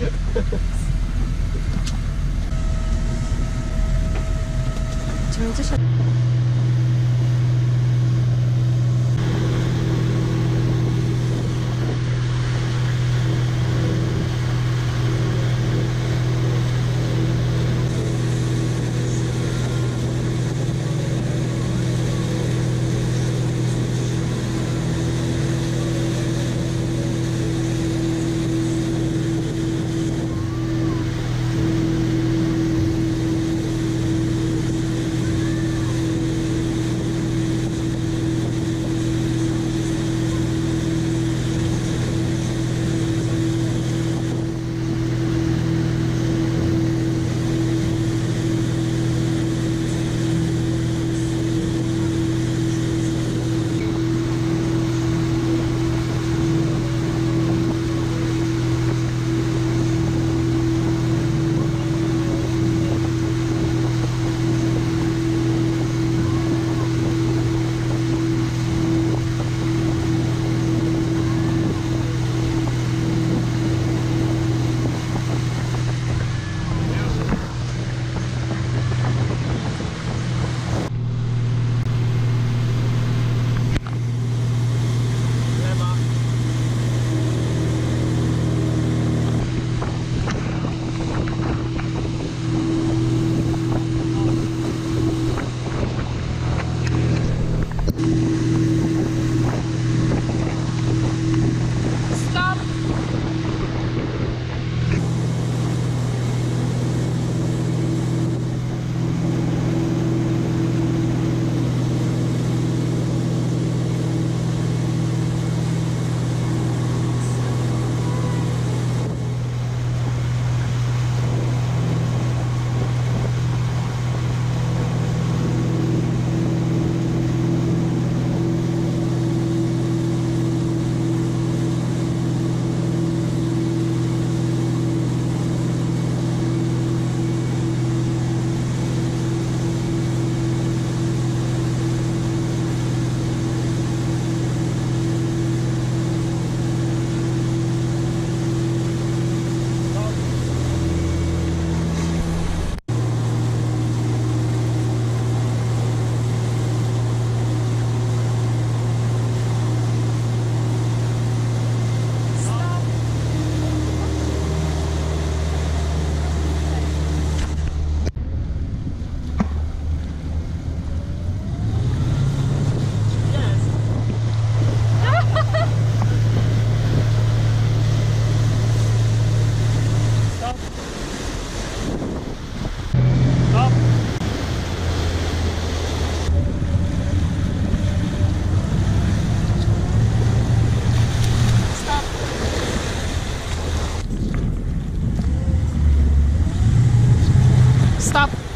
请问这是？した。